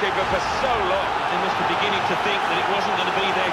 goalkeeper for so long. They must be beginning to think that it wasn't going to be their